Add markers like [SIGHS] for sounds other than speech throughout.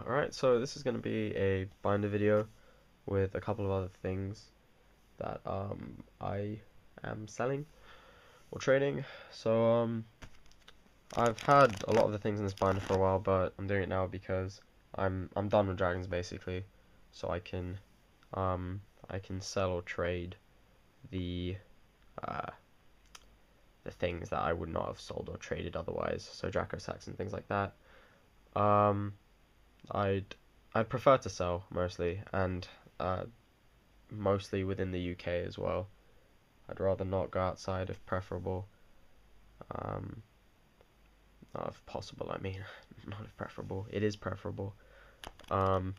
Alright, so this is going to be a binder video with a couple of other things that um, I am selling or trading. So um, I've had a lot of the things in this binder for a while, but I'm doing it now because I'm I'm done with dragons basically, so I can um, I can sell or trade the uh, the things that I would not have sold or traded otherwise. So Dracossacks and things like that. Um, I'd I'd prefer to sell mostly, and uh, mostly within the UK as well. I'd rather not go outside if preferable. Um, not if possible, I mean, [LAUGHS] not if preferable. It is preferable. Um,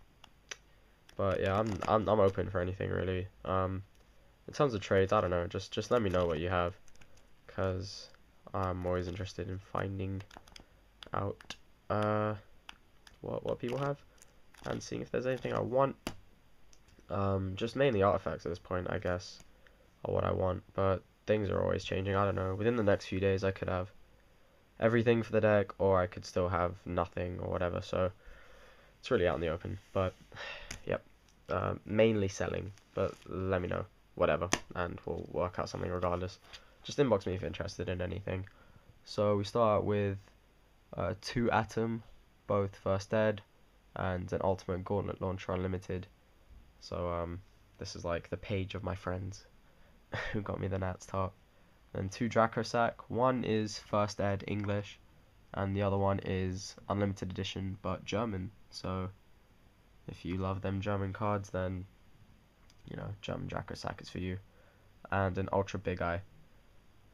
but yeah, I'm I'm I'm open for anything really. Um, in terms of trades, I don't know. Just just let me know what you have, cause I'm always interested in finding out. Uh, what what people have and seeing if there's anything I want. Um, just mainly artifacts at this point, I guess, are what I want. But things are always changing. I don't know. Within the next few days, I could have everything for the deck, or I could still have nothing or whatever. So it's really out in the open. But [SIGHS] yep, uh, mainly selling. But let me know, whatever, and we'll work out something regardless. Just inbox me if you're interested in anything. So we start with uh, two atom both First Ed and an Ultimate Gauntlet Launcher Unlimited. So um, this is like the page of my friends [LAUGHS] who got me the Nats top. And two Dracossack. One is First Ed English, and the other one is Unlimited Edition but German. So if you love them German cards, then you know German Dracossack is for you. And an Ultra Big Eye.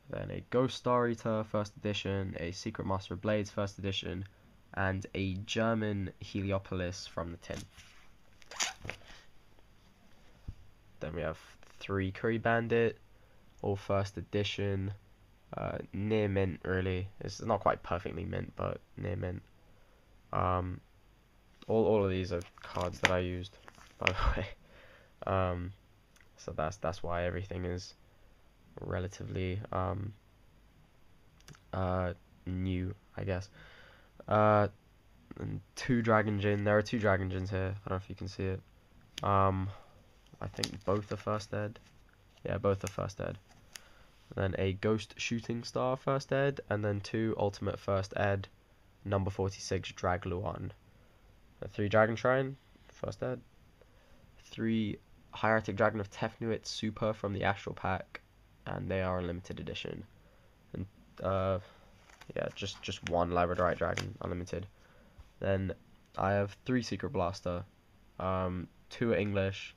Then a Ghost Star Eater First Edition, a Secret Master of Blades First Edition, and a German Heliopolis from the tin. Then we have three Kuribandit, all first edition, uh, near mint really. It's not quite perfectly mint, but near mint. Um, all all of these are cards that I used, [LAUGHS] by the way. Um, so that's that's why everything is relatively um, uh, new, I guess. Uh, and two Dragon Jin. There are two Dragon Jins here. I don't know if you can see it. Um, I think both are first ed. Yeah, both are first ed. Then a Ghost Shooting Star first ed, and then two Ultimate first ed, number 46 Dragluon. A three Dragon Shrine, first ed. Three Hieratic Dragon of Tefnuit Super from the Astral Pack, and they are a limited edition. And uh, yeah, just just one Labradorite Dragon, unlimited. Then I have three Secret Blaster, um, two English,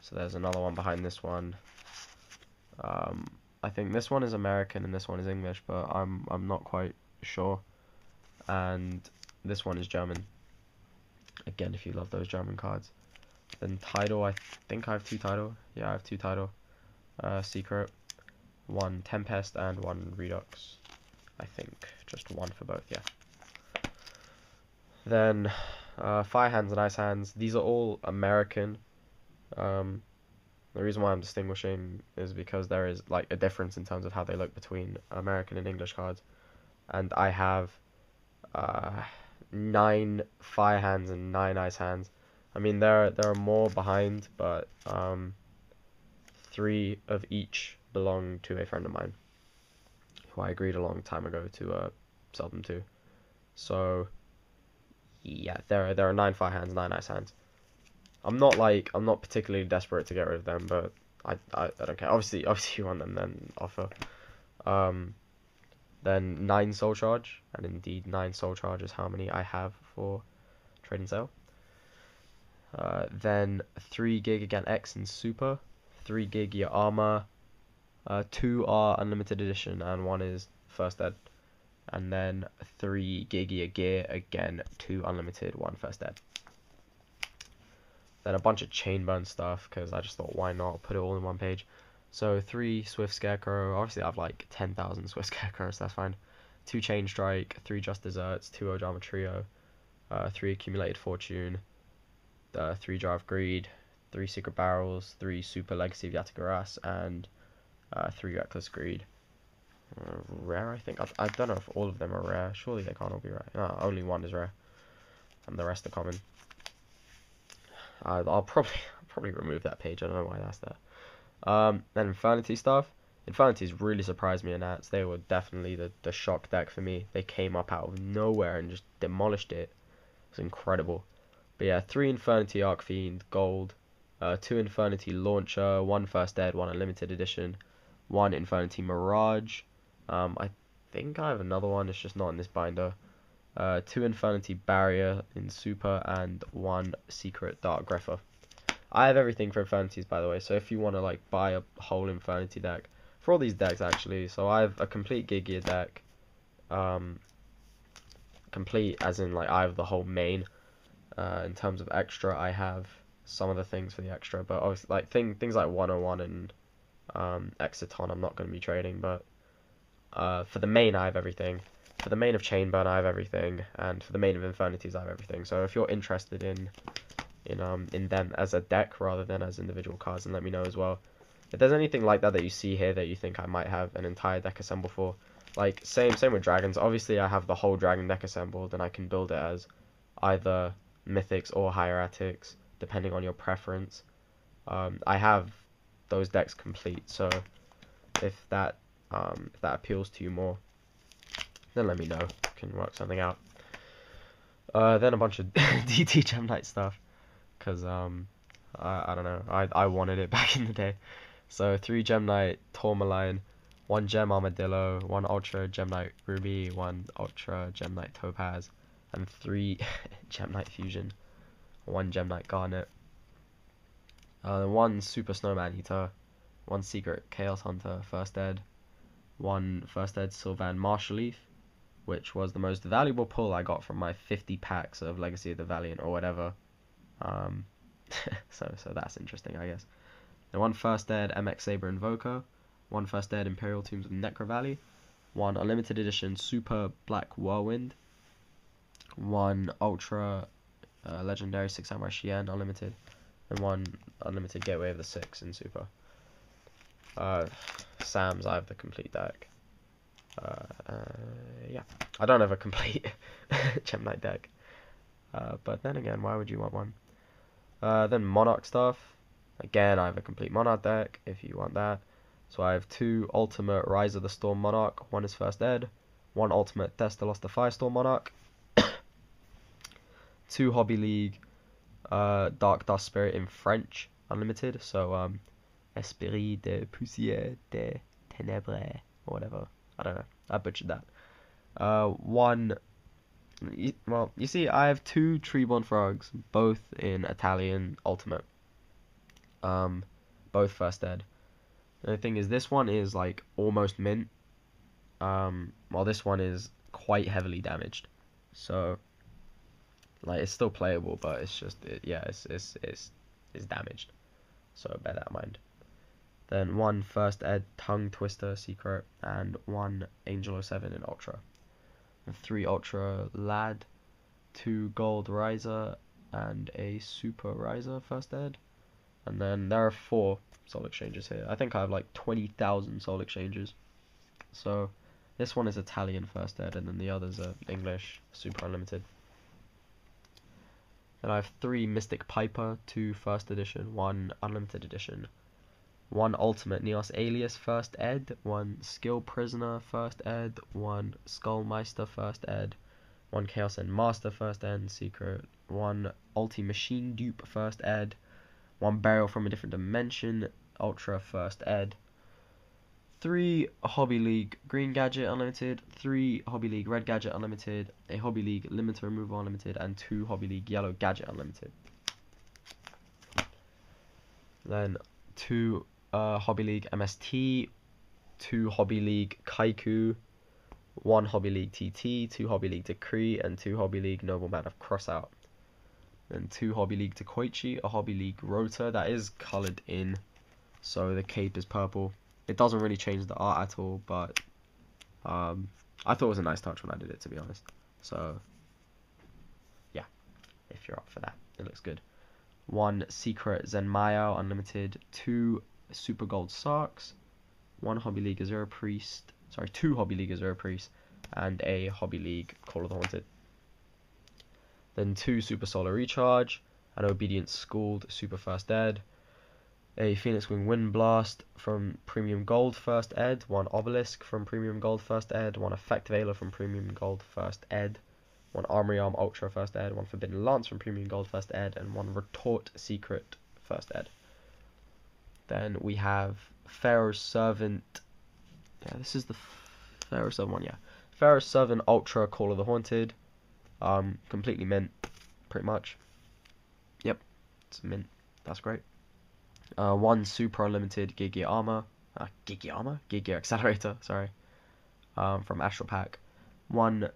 so there's another one behind this one. Um, I think this one is American and this one is English, but I'm I'm not quite sure. And this one is German. Again, if you love those German cards. Then Tidal, I think I have two Tidal. Yeah, I have two Tidal. Uh, Secret, one Tempest, and one Redux. I think. Just one for both, yeah. Then uh, Fire Hands and Ice Hands. These are all American. Um, the reason why I'm distinguishing is because there is like a difference in terms of how they look between American and English cards. And I have uh, nine Fire Hands and nine Ice Hands. I mean, there are, there are more behind, but um, three of each belong to a friend of mine who I agreed a long time ago to uh, sell them to. So yeah, there are there are nine fire hands, nine ice hands. I'm not like I'm not particularly desperate to get rid of them, but I I, I don't care. Obviously, [LAUGHS] obviously you want them, then offer. Um, then nine soul charge, and indeed nine soul charge is how many I have for trade and sale. Uh, then three Gear Gigant X and super, three Geargiarmor, uh, two are unlimited edition and one is first ed. And then three Geargiagear, again, two unlimited, one first ed. Then a bunch of chain burn stuff, because I just thought, why not put it all in one page. So three Swift Scarecrow, obviously I have like 10,000 [LAUGHS] Swift Scarecrows, so that's fine. Two Chain Strike, three Just Desserts, two Ojama Trio, uh, three Accumulated Fortune, uh, three of Greed, three Secret Barrels, three Super Legacy of Yata-Garasu, and uh, three Reckless Greed. Uh, rare, I think. I, I don't know if all of them are rare. Surely they can't all be rare. No, only one is rare. and the rest are common. Uh, I'll probably [LAUGHS] I'll probably remove that page. I don't know why that's there. Um, then Infernity stuff. Infernitys really surprised me in that. They were definitely the, the shock deck for me. They came up out of nowhere and just demolished it. It was incredible. But yeah, three Infernity Archfiend Gold, uh, two Infernity Launcher, one First Ed, one Unlimited Edition, one Infernity Mirage. Um, I think I have another one. It's just not in this binder. Uh, two Infernity Barrier in Super and one Secret Dark Grepher. I have everything for Infernitys, by the way. So if you want to like buy a whole Infinity deck, for all these decks actually, so I have a complete Geargia deck. Um, complete as in like I have the whole main. Uh, in terms of extra, I have some of the things for the extra, but obviously like thing things like 101 and um, Exciton, I'm not going to be trading, but uh, for the main, I have everything. For the main of Chainburn, I have everything, and for the main of Infernitys, I have everything. So if you're interested in in um in them as a deck rather than as individual cards, then let me know as well. If there's anything like that that you see here that you think I might have an entire deck assembled for, like same same with dragons. Obviously, I have the whole dragon deck assembled, and I can build it as either mythics or hieratics, depending on your preference. Um, I have those decks complete, so if that um, if that appeals to you more, then let me know. Can work something out. Uh, then a bunch of [LAUGHS] DT Gem Knight stuff, cause um, I, I don't know, I I wanted it [LAUGHS] back in the day. So three Gem Knight Tourmaline, one Gem Armadillo, one Ultra Gem Knight Ruby, one Ultra Gem Knight Topaz, and three [LAUGHS] Gem Knight Fusion, one Gem Knight Garnet, uh, one Super Snowman Eater, one Secret Chaos Hunter First Ed, one First Ed Sylvan Marshleaf, which was the most valuable pull I got from my 50 packs of Legacy of the Valiant or whatever. Um, [LAUGHS] so so that's interesting, I guess. And one First Ed MX Saber Invoker, one First Ed Imperial Tombs of Necro Valley, one Unlimited Edition Super Black Whirlwind, one Ultra uh, Legendary Six Samurai Shien Unlimited, and one Unlimited Gateway of the Six in Super. Uh, Sam's, I have the complete deck. Uh, uh, yeah, I don't have a complete [LAUGHS] Gem Knight deck. Uh, but then again, why would you want one? Uh, then Monarch stuff. Again, I have a complete Monarch deck if you want that. So I have two Ultimate Rise of the Storm Monarch. One is First Ed. One Ultimate Thestalos the Firestorm Monarch. [COUGHS] two Hobby League uh, Dark Dust Spirit in French, unlimited. So um, Esprit de Poussière de Ténèbres, or whatever. I don't know. I butchered that. Uh, one. Well, you see, I have two Treeborn Frogs, both in Italian Ultimate. Um, both first ed. And the thing is, this one is like almost mint. Um, while this one is quite heavily damaged. So, like, it's still playable, but it's just, it, yeah, it's it's it's it's damaged. So bear that in mind. Then one first ed tongue twister secret and one Angel 07 in ultra. And three ultra lad, two gold riser and a super riser first ed. And then there are four soul exchanges here. I think I have like 20,000 soul exchanges. So this one is Italian first ed and then the others are English super unlimited. Then I have three Mystic Piper, two first edition, one unlimited edition, one Ultimate Neos Alias First Ed, one Skill Prisoner First Ed, one Skullmeister First Ed, one Chaos End Master First Ed Secret, one Ulti Machine Dupe First Ed, one Burial from a Different Dimension Ultra First Ed, three Hobby League Green Gadget Unlimited, three Hobby League Red Gadget Unlimited, a Hobby League Limiter Removal Unlimited, and two Hobby League Yellow Gadget Unlimited. Then two uh, Hobby League MST, two Hobby League Kaiku, one Hobby League TT, two Hobby League Decree, and two Hobby League Nobleman of Crossout. Then two Hobby League Takoichi, a Hobby League Rota that is coloured in, so the cape is purple. It doesn't really change the art at all, but um, I thought it was a nice touch when I did it, to be honest. So, yeah, if you're up for that, it looks good. One Secret Zenmaia Unlimited, two Super Gold Socks, one Hobby League Azure Priest, sorry, two Hobby League Azure Priest, and a Hobby League Call of the Haunted. then two Super Solar Recharge, an Obedience Schooled Super First Ed, a Phoenix Wing Wind Blast from Premium Gold First Ed, one Obelisk from Premium Gold First Ed, one Effect Veiler from Premium Gold First Ed, one Armory Arm Ultra First Ed, one Forbidden Lance from Premium Gold First Ed, and one Retort Secret First Ed. Then we have Pharaoh's Servant. Yeah, this is the Pharaoh's Servant one, yeah. Pharaoh's Servant Ultra Call of the Haunted. Um, completely mint, pretty much. Yep, it's mint. That's great. Uh, one Super Unlimited Gear Armor. Uh, Armor? Gear Accelerator, [LAUGHS] sorry. Um, from Astral Pack. One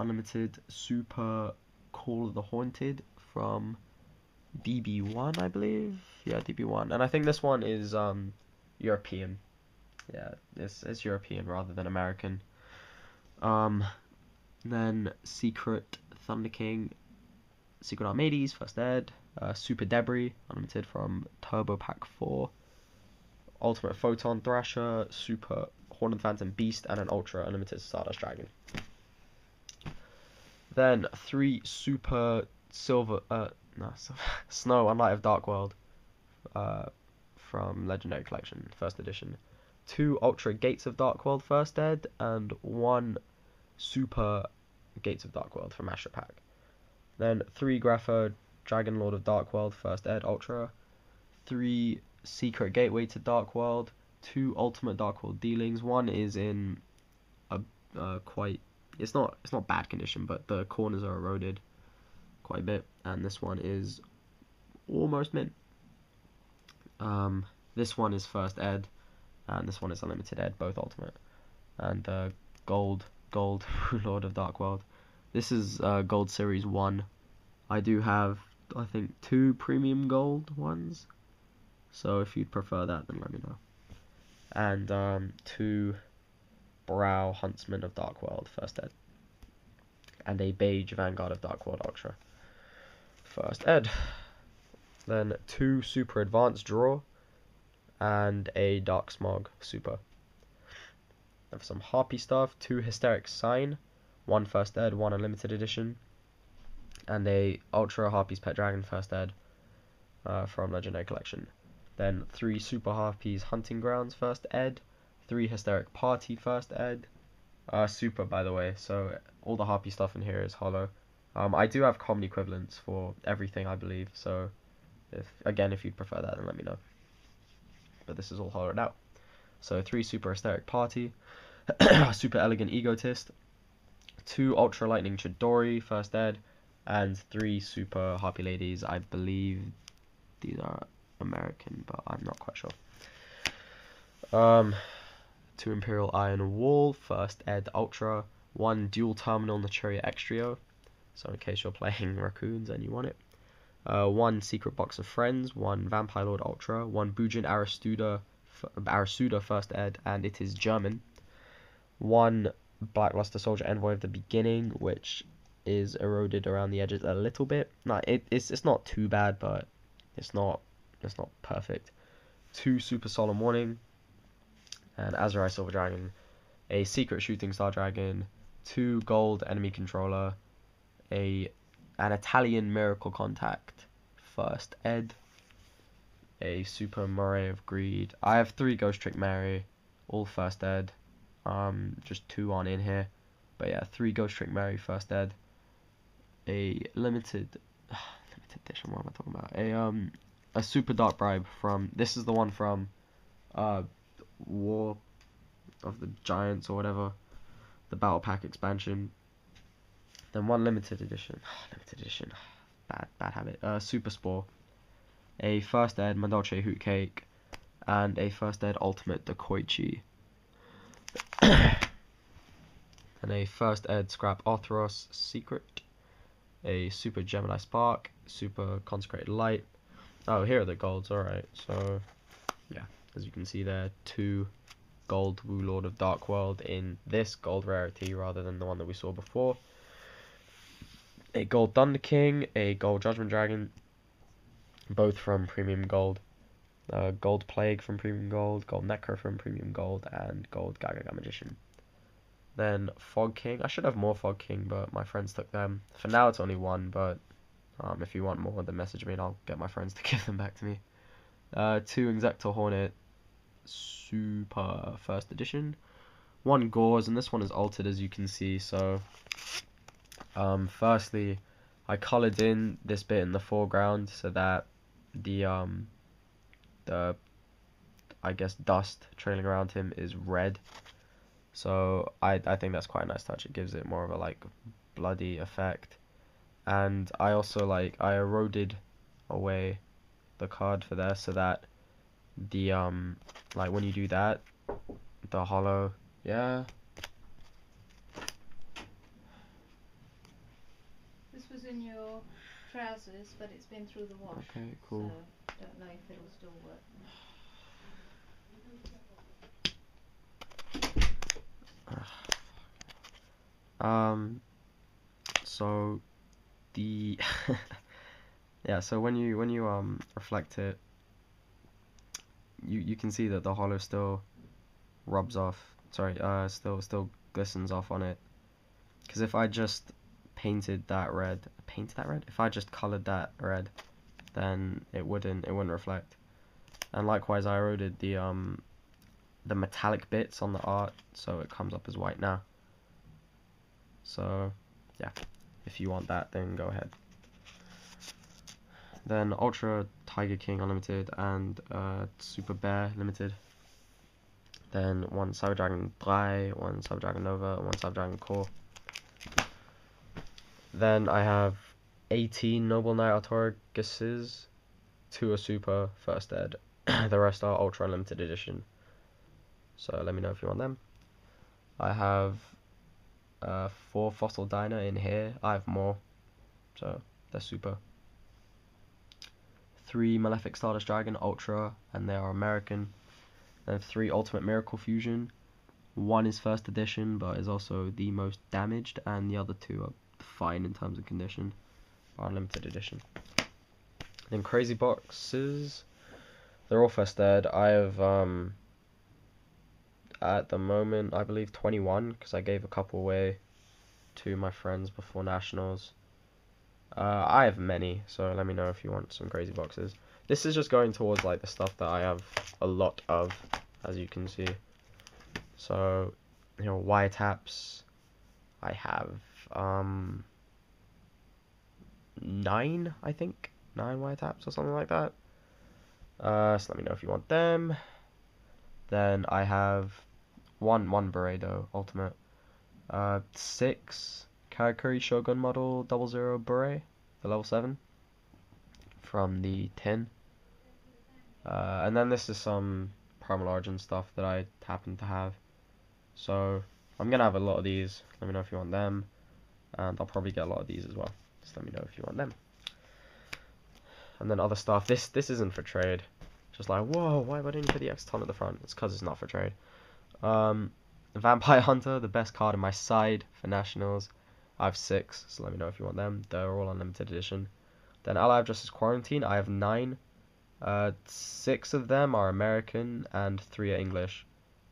Unlimited Super Call of the Haunted from DB1, I believe. Yeah, DB1. And I think this one is um, European. Yeah, it's, it's European rather than American. Um, then Secret Thunder King, Secret Armades, First Ed, uh, Super Debris, Unlimited from Turbo Pack 4, Ultimate Photon Thrasher, Super Horned Phantom Beast, and an Ultra Unlimited Stardust Dragon. Then three Super Silver, uh, no, [LAUGHS] Snow and Light of Dark World, uh, from Legendary Collection, first edition. Two Ultra Gates of Dark World, first ed, and one Super Gates of Dark World from Astral Pack. Then three Grapha Dragon Lord of Dark World, first ed, Ultra. Three Secret Gateway to Dark World. Two Ultimate Dark World dealings. One is in a uh, quite it's not it's not bad condition, but the corners are eroded quite a bit, and this one is almost mint. Um, this one is first ed, and this one is unlimited ed, both ultimate, and uh, gold gold [LAUGHS] Lord of Dark World. This is uh, gold series one. I do have I think two premium gold ones, so if you'd prefer that, then let me know. And um, two Brow Huntsman of Dark World, first ed. And a Beige Vanguard of Dark World Ultra, first ed. Then two Super Advanced Draw, and a Dark Smog Super. For some Harpy stuff, two Hysteric Sign, one first ed, one Unlimited Edition, and a Ultra Harpies Pet Dragon first ed uh, from Legendary Collection. Then three Super Harpies Hunting Grounds first ed, three Hysteric Party first ed. Uh, super, by the way, so all the Harpy stuff in here is hollow. Um, I do have common equivalents for everything, I believe, so if again, if you'd prefer that, then let me know. But this is all hollowed out. So three Super Hysteric Party, [COUGHS] Super Elegant Egotist, two Ultra Lightning Chidori first ed, and three Super Harpy Ladies. I believe these are American, but I'm not quite sure. Um, two Imperial Iron Wall, first Ed Ultra, one Dual Terminal Naturia Exterio, so in case you're playing [LAUGHS] Raccoons and you want it. Uh, one Secret Box of Friends, one Vampire Lord Ultra, one Bujin Aristuda, Arasuda First Ed, and it is German. One Blackluster Soldier Envoy of the Beginning, which is eroded around the edges a little bit. No, it, it's it's not too bad, but it's not it's not perfect. Two Super Solemn Warning, and Azurai Silver Dragon, a Secret Shooting Star Dragon, two Gold Enemy Controller, a an Italian Miracle Contact, First Ed, a Super Moray of Greed. I have three Ghost Trick Mary, all First Ed. Um, just two on in here, but yeah, three Ghost Trick Mary First Ed, a limited [SIGHS] limited edition. What am I talking about? A um a Super Dark Bribe from this is the one from uh War of the Giants or whatever, the Battle Pack expansion. Then one limited edition, [SIGHS] limited edition, [SIGHS] bad bad habit. Uh, Super Spore, a first ed Madolche Hoot Cake, and a first ed Ultimate Dekoichi. [COUGHS] and a first ed Scrap Arthros Secret, a Super Gemini Spark, Super Consecrated Light. Oh, here are the golds. All right, so yeah as you can see there, two gold Wu Lord of Dark World in this gold rarity rather than the one that we saw before. A gold Thunder King, a gold Judgment Dragon, both from Premium Gold. Uh, gold Plague from Premium Gold, Gold Necro from Premium Gold, and Gold Gaga Magician. Then Fog King. I should have more Fog King, but my friends took them. For now, it's only one, but um, if you want more, then message me and I'll get my friends [LAUGHS] to give them back to me. Uh, two Exector Hornet Super First Edition. One Gauze, and this one is altered as you can see. So, um, firstly, I coloured in this bit in the foreground so that the um, the I guess dust trailing around him is red. So I I think that's quite a nice touch. It gives it more of a like bloody effect. And I also like I eroded away the card for there so that the um like when you do that the hollow yeah This was in your trousers, but it's been through the wash. okay cool So don't know if it'll still work. Um, so the [LAUGHS] yeah, so when you when you um reflect it, you you can see that the hollow still rubs off. Sorry, uh, still still glistens off on it. Because if I just painted that red, painted that red. If I just colored that red, then it wouldn't it wouldn't reflect. And likewise, I eroded the um the metallic bits on the art, so it comes up as white now. So, yeah, if you want that, then go ahead. Then Ultra Tiger King Unlimited and uh, Super Bear Limited. Then one Cyber Dragon 3, one Cyber Dragon Nova, one Cyber Dragon Core. Then I have 18 Noble Knight Artorigases, two are Super, first Ed. [CLEARS THROAT] the rest are Ultra Unlimited Edition. So let me know if you want them. I have uh, four Fossil Diner in here. I have more, so they're super. Three Malefic Stardust Dragon Ultra, and they are American. Then three Ultimate Miracle Fusion. One is first edition, but is also the most damaged, and the other two are fine in terms of condition. Are limited edition. Then Crazy Boxes. They're all first ed. I have um at the moment, I believe 21 because I gave a couple away to my friends before nationals. Uh, I have many, so let me know if you want some crazy boxes. This is just going towards like the stuff that I have a lot of, as you can see. So, you know, wiretaps. I have um nine, I think, nine wiretaps or something like that. Uh, so let me know if you want them. Then I have one one Beredo ultimate. Uh, six Karakuri Shogun model double zero beret, the level seven. From the tin. Uh, and then this is some Primal Origin stuff that I happen to have. So I'm gonna have a lot of these. Let me know if you want them, and I'll probably get a lot of these as well. Just let me know if you want them. And then other stuff. This this isn't for trade. Just like whoa, why didn't you put the Exciton at the front? It's because it's not for trade. Um, Vampire Hunter, the best card in my side for Nationals. I have six, so let me know if you want them. They're all unlimited edition. Then Ally of Justice Quarantine, I have nine. Uh, six of them are American and three are English.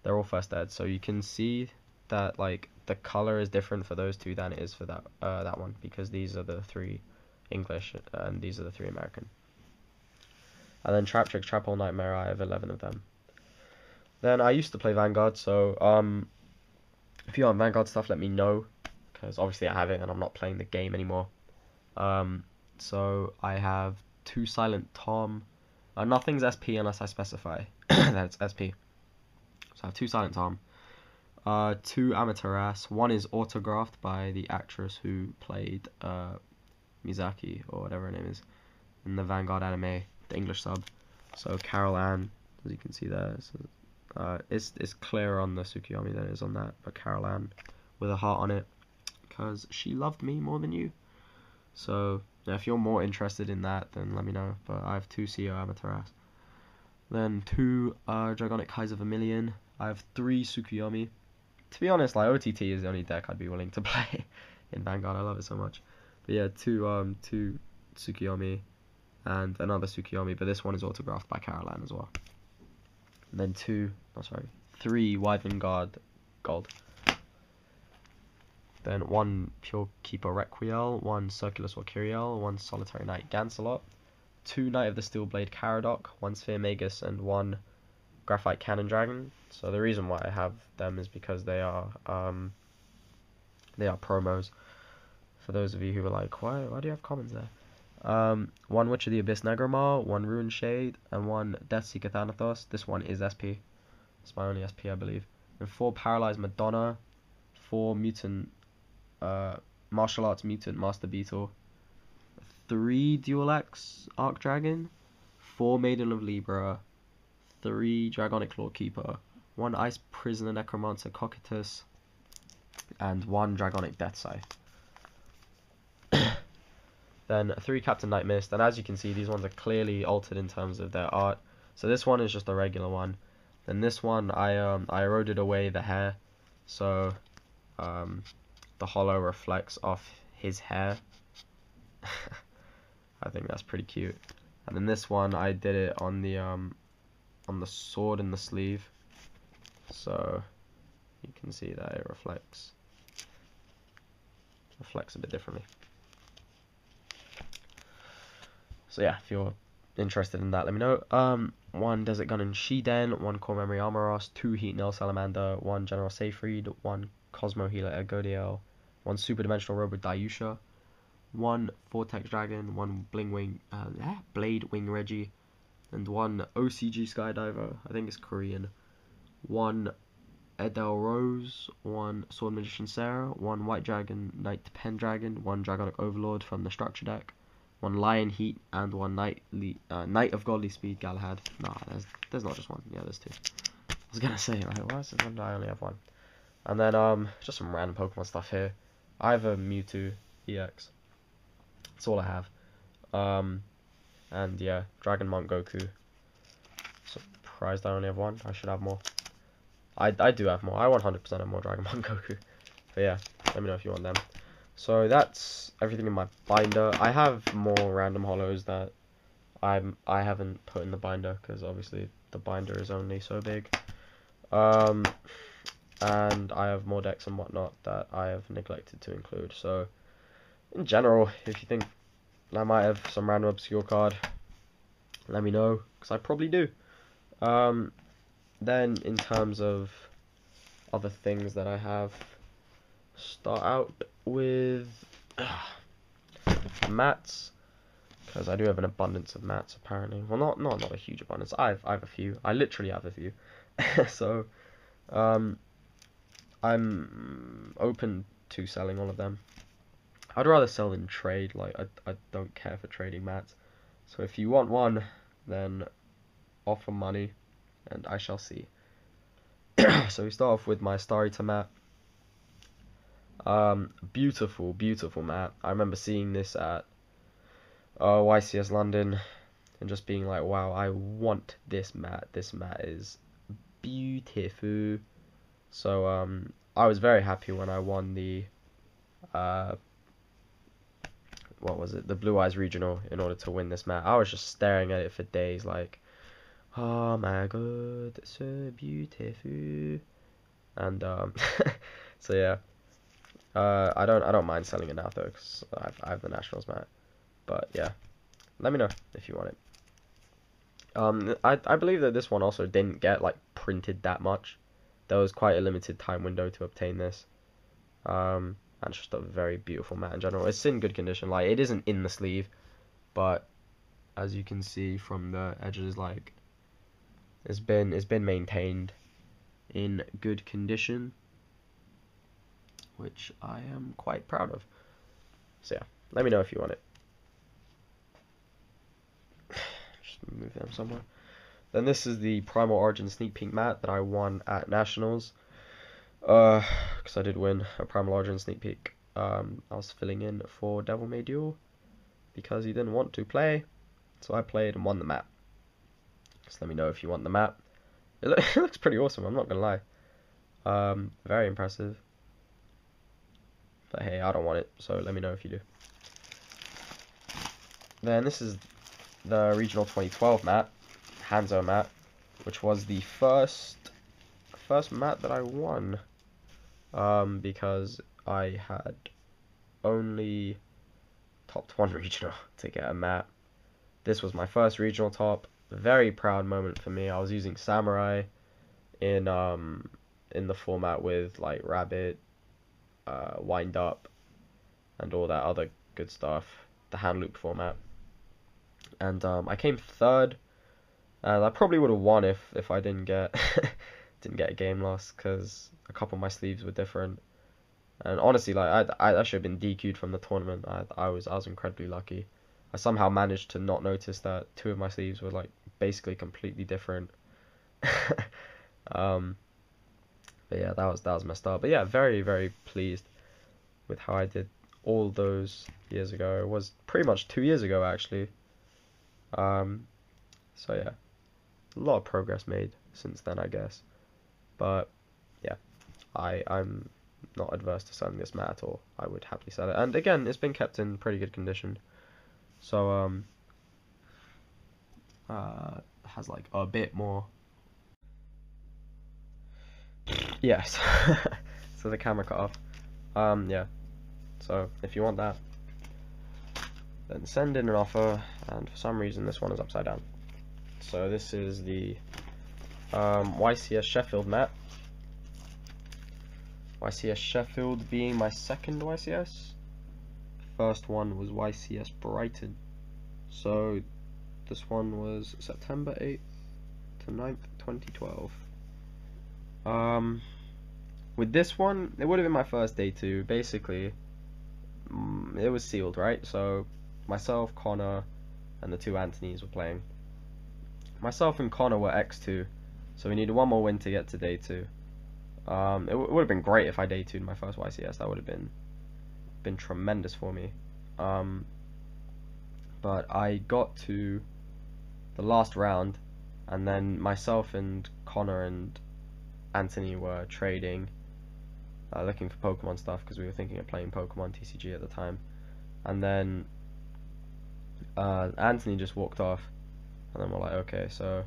They're all first ed, so you can see that like the color is different for those two than it is for that uh, that one because these are the three English and these are the three American. And then Trap Tricks, Trap Hole Nightmare, I have eleven of them. Then I used to play Vanguard, so um, if you want Vanguard stuff, let me know, because obviously I have it and I'm not playing the game anymore. Um, so I have two Silent Tom. Uh, nothing's SP unless I specify [COUGHS] that it's SP. So I have two Silent Tom. Uh, two Amaterasu. One is autographed by the actress who played uh, Misaki or whatever her name is in the Vanguard anime, the English sub. So Carol Ann, as you can see there. So uh, it's, it's clearer on the Tsukuyomi than it is on that, but Carol Ann with a heart on it because she loved me more than you. So yeah, if you're more interested in that, then let me know. But I have two CEO Amaterasu. Then two uh, Dragonic Kaiser Vermilion. I have three Tsukuyomi. To be honest, like OTT is the only deck I'd be willing to [LAUGHS] play in Vanguard. I love it so much. But yeah, two um two Tsukuyomi and another Tsukuyomi, but this one is autographed by Carol Ann as well. And then two, oh sorry, three Wyvern Guard gold. then one Pure Keeper Requiel, one Circulus Orcuriel, one Solitary Knight Gancelot, two Knight of the Steel Blade Caradoc, one Sphere Magus, and one Graphite Cannon Dragon. So the reason why I have them is because they are um, they are promos. For those of you who are like, why why do you have commons there? Um, one Witch of the Abyss Negromar, one Ruin Shade, and one Deathseeker Thanatos. This one is SP. It's my only SP, I believe. And four Paralyzed Madonna, four Mutant, uh, Martial Arts Mutant Master Beetle, three Dual Axe Arc Dragon, four Maiden of Libra, three Dragonic Claw Keeper, one Ice Prisoner Necromancer Cocytus, and one Dragonic Death Scythe. Then three Captain Night Mist, and as you can see, these ones are clearly altered in terms of their art. So this one is just a regular one. Then this one, I um I eroded away the hair, so um the hollow reflects off his hair. [LAUGHS] I think that's pretty cute. And then this one, I did it on the um on the sword and the sleeve, so you can see that it reflects reflects a bit differently. So yeah, if you're interested in that, let me know. Um, one Desert Gun and Shiden, one Core Memory Armoros, two Heat Nail Salamander, one General Seyfried, one Cosmo Healer Ergodiel, one Super Dimensional Robot Daiyusha, one Vortex Dragon, one Bling Wing, uh, Blade Wing Reggie, and one OCG Skydiver, I think it's Korean, one Edel Rose, one Sword Magician Sarah, one White Dragon Knight Pendragon, one Dragonic Overlord from the structure deck, one Lion Heat, and one Knight uh, Knight of Godly Speed Galahad. Nah, there's there's not just one. Yeah, there's two. I was gonna [LAUGHS] say, right, why is it I only have one? And then um, just some random Pokemon stuff here. I have a Mewtwo EX. That's all I have. Um, and yeah, Dragon Monk Goku. Surprised I only have one. I should have more. I, I do have more. I 100% have more Dragon Ball Goku. But yeah, let me know if you want them. So that's everything in my binder. I have more random hollows that I'm I haven't put in the binder because obviously the binder is only so big. Um, and I have more decks and whatnot that I have neglected to include. So in general, if you think I might have some random obscure card, let me know because I probably do. Um, then in terms of other things that I have, start out with uh, mats because I do have an abundance of mats apparently. Well, not not not a huge abundance. I've I have a few. I literally have a few. [LAUGHS] so, um, I'm open to selling all of them. I'd rather sell than trade. Like I I don't care for trading mats. So if you want one, then offer money and I shall see. [CLEARS THROAT] so we start off with my Starry to mat. Um, beautiful, beautiful mat. I remember seeing this at uh, YCS London and just being like, wow, I want this mat. This mat is beautiful. So um, I was very happy when I won the uh, what was it, the Blue Eyes Regional in order to win this mat. I was just staring at it for days, like Oh my god, so beautiful. And um, [LAUGHS] so yeah, uh, I don't I don't mind selling it now though, cause I've I have the nationals mat. But yeah, let me know if you want it. Um, I I believe that this one also didn't get like printed that much. There was quite a limited time window to obtain this. Um, and just a very beautiful mat in general. It's in good condition. Like it isn't in the sleeve, but as you can see from the edges, like it's been it's been maintained in good condition, which I am quite proud of. So yeah, let me know if you want it. [SIGHS] Just move them somewhere. Then this is the Primal Origin Sneak Peek mat that I won at Nationals. Uh, because I did win a Primal Origin Sneak Peek. Um, I was filling in for Devil May Duel because he didn't want to play, so I played and won the map. Just let me know if you want the map. It, lo [LAUGHS] it looks pretty awesome, I'm not gonna lie. Um, very impressive. But hey, I don't want it, so let me know if you do. Then this is the Regional 2012 map, Hanzo map, which was the first first map that I won. Um, because I had only topped one [LAUGHS] regional to get a map. This was my first regional top. Very proud moment for me. I was using Samurai in um in the format with like Rabbit, uh, Wind Up, and all that other good stuff. The hand loop format. And um, I came third. And I probably would have won if if I didn't get [LAUGHS] didn't get a game loss because a couple of my sleeves were different. And honestly, like I, I, I should have been DQ'd from the tournament. I, I was, I was incredibly lucky. I somehow managed to not notice that two of my sleeves were like basically completely different. [LAUGHS] um, but yeah, that was that was messed up. But yeah, very very pleased with how I did all those years ago. It was pretty much two years ago actually. Um, so yeah, a lot of progress made since then, I guess. But yeah, I I'm not adverse to selling this mat at all. I would happily sell it. And again, it's been kept in pretty good condition. So um uh has like a bit more Yes. [LAUGHS] so the camera cut off. Um yeah. So if you want that then send in an offer and for some reason this one is upside down. So this is the um, YCS Sheffield mat YCS Sheffield being my second YCS. First one was YCS Brighton. So this one was September 8th to 9th, 2012. Um, with this one, it would have been my first day too. Basically, mm, it was sealed, right? So myself, Connor, and the two Anthony's were playing. Myself and Connor were X2, so we needed one more win to get to day two. Um, it, would have been great if I day 2 my first YCS. That would have been been tremendous for me. Um, but I got to the last round, and then myself and Connor and Anthony were trading, uh, looking for Pokemon stuff because we were thinking of playing Pokemon TCG at the time. And then uh, Anthony just walked off, and then we're like, okay, so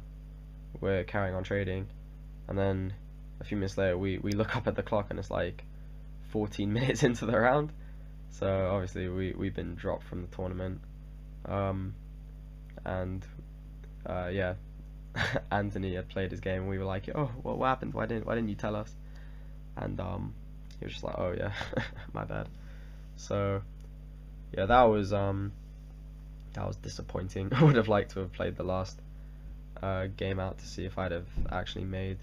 we're carrying on trading, and then a few minutes later, we, we look up at the clock and it's like 14 [LAUGHS] minutes into the round. So obviously we, we've been dropped from the tournament. Um, and uh, yeah, [LAUGHS] Anthony had played his game and we were like, oh, what, what happened? Why didn't, why didn't you tell us? And um, he was just like, oh yeah, [LAUGHS] my bad. So yeah, that was um, that was disappointing. [LAUGHS] I would have liked to have played the last uh, game out to see if I'd have actually made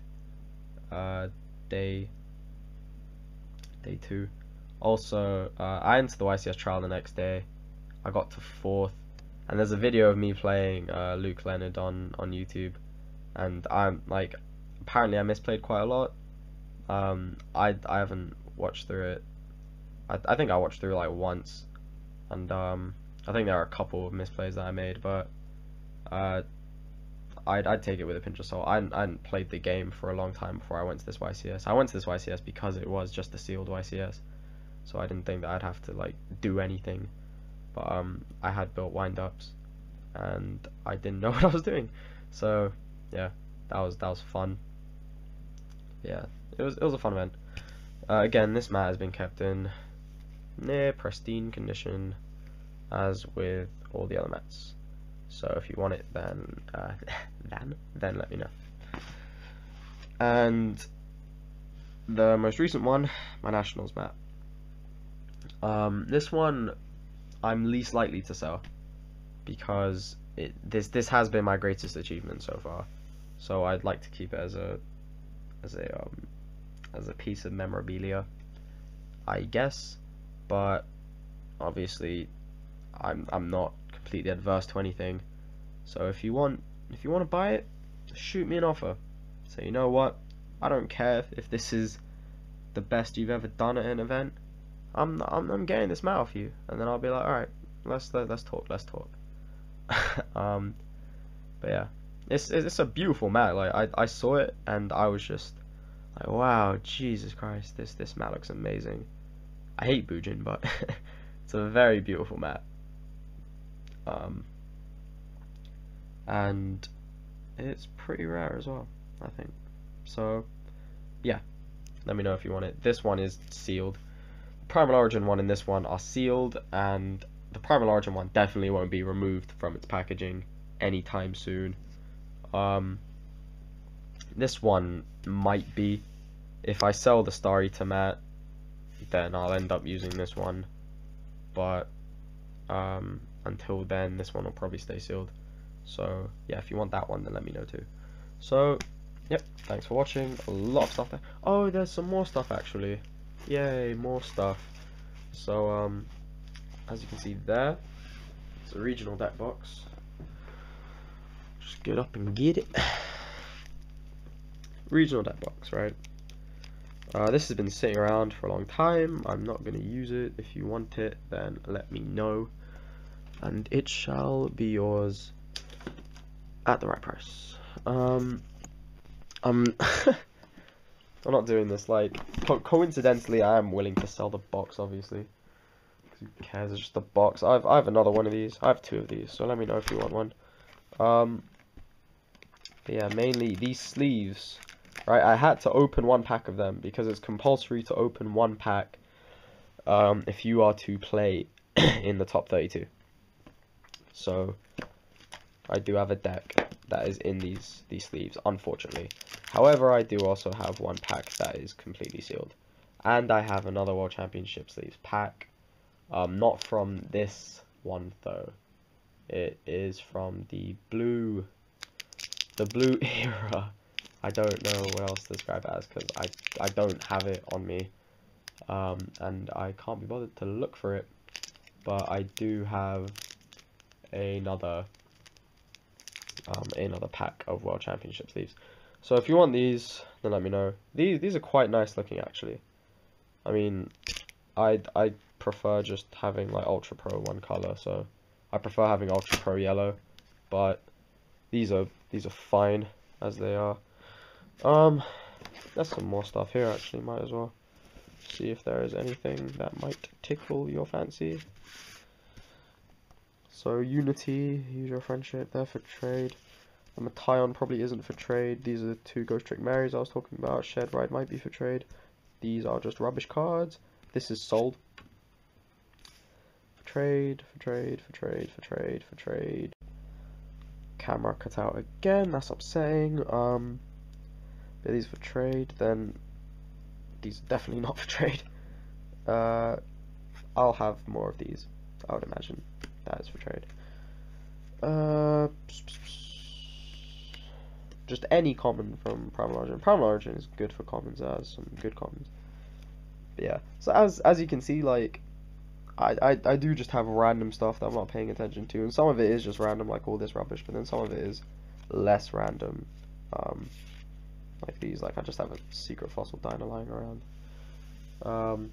uh, day day two. Also, uh, I entered the YCS trial the next day. I got to fourth, and there's a video of me playing uh, Luke Leonard on on YouTube, and I'm like, apparently I misplayed quite a lot. Um, I I haven't watched through it. I I think I watched through like once, and um, I think there are a couple of misplays that I made, but uh, I'd, I'd take it with a pinch of salt. I I hadn't played the game for a long time before I went to this YCS. I went to this YCS because it was just a sealed YCS, so I didn't think that I'd have to like do anything. But um, I had built wind-ups, and I didn't [LAUGHS] know what I was doing. So yeah, that was that was fun. Yeah, it was it was a fun event. Uh, again, this mat has been kept in near pristine condition, as with all the other mats. So if you want it, then uh, [LAUGHS] then then let me know. And the most recent one, my nationals mat. Um, this one, I'm least likely to sell because it this this has been my greatest achievement so far. So I'd like to keep it as a as a um, as a piece of memorabilia, I guess. But obviously, I'm I'm not completely adverse to anything. So if you want if you want to buy it, shoot me an offer. Say, you know what? I don't care if, if this is the best you've ever done at an event. I'm I'm, I'm getting this mat off you, and then I'll be like, all right, let's let, let's talk, let's talk. [LAUGHS] um, but yeah, it's it's a beautiful mat. Like I I saw it and I was just like, wow, Jesus Christ, this this mat looks amazing. I hate Bujin, but [LAUGHS] it's a very beautiful mat. Um, and it's pretty rare as well, I think. So, yeah, let me know if you want it. This one is sealed. The Primal Origin one and this one are sealed, and the Primal Origin one definitely won't be removed from its packaging anytime soon. Um, this one might be. If I sell the Starry to Matt, then I'll end up using this one. But um, until then, this one will probably stay sealed. So yeah, if you want that one, then let me know too. So yep, thanks for watching. A lot of stuff there. Oh, there's some more stuff actually. Yay, more stuff. So um, as you can see there, it's a regional deck box. Just get up and get it. [SIGHS] regional deck box, right? Uh, this has been sitting around for a long time. I'm not going to use it. If you want it, then let me know. And it shall be yours at the right price. Um, I'm, [LAUGHS] I'm not doing this. Like, co coincidentally, I am willing to sell the box, obviously. Who cares? It's just a box. I've, I have another one of these. I have two of these, so let me know if you want one. Um, yeah, mainly these sleeves right? I had to open one pack of them because it's compulsory to open one pack um, if you are to play [CLEARS THROAT] in the top 32. So I do have a deck that is in these these sleeves, unfortunately. However, I do also have one pack that is completely sealed. And I have another World Championship sleeves pack. Um, not from this one though. It is from the blue, the blue [LAUGHS] era. I don't know what else to describe it as because I, I don't have it on me. Um, and I can't be bothered to look for it but I do have another um, another pack of World Championship sleeves. So if you want these then let me know. These these are quite nice looking actually. I mean I, I prefer just having like Ultra Pro one color so I prefer having Ultra Pro yellow but these are these are fine as they are um, there's some more stuff here actually, might as well see if there is anything that might tickle your fancy. So Unity, use your friendship, they're for trade. The Metaion probably isn't for trade. These are the two Ghostrick Marys I was talking about. Shed Ride might be for trade. These are just rubbish cards. This is sold. For trade, for trade, for trade, for trade, for trade. Camera cut out again, that's upsetting. Um, are these for trade? Then these are definitely [LAUGHS] not for trade. Uh, I'll have more of these. I would imagine that is for trade. Uh, just any common from Primal Origin. Primal Origin is good for commons. As some good commons. But yeah. So as as you can see, like I, I I do just have random stuff that I'm not paying attention to, and some of it is just random, like all this rubbish. But then some of it is less random. Um, like these. Like I just have a secret fossil dino lying around. Um,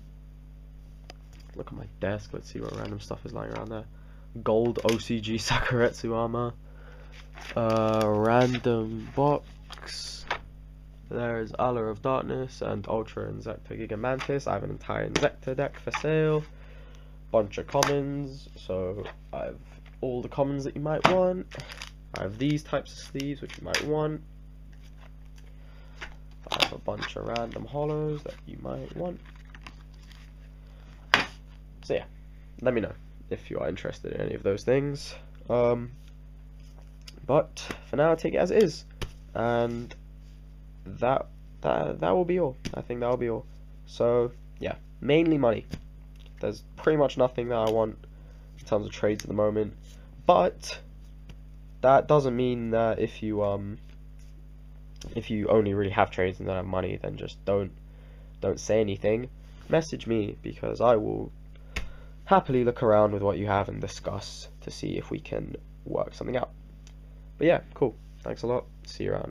look at my desk. Let's see what random stuff is lying around there. Gold OCG [LAUGHS] Sakuretsu armor. Uh, random box. There's Allure of Darkness and Ultra Inzektor Gigamantis. I have an entire Inzektor deck for sale. Bunch of commons. So I have all the commons that you might want. I have these types of sleeves which you might want. I have a bunch of random hollows that you might want. So yeah, let me know if you are interested in any of those things. Um, but for now, I take it as it is, and that that that will be all. I think that will be all. So yeah, mainly money. There's pretty much nothing that I want in terms of trades at the moment, but that doesn't mean that if you um if you only really have trades and don't have money, then just don't don't say anything. Message me because I will happily look around with what you have and discuss to see if we can work something out. But yeah, cool. Thanks a lot. See you around.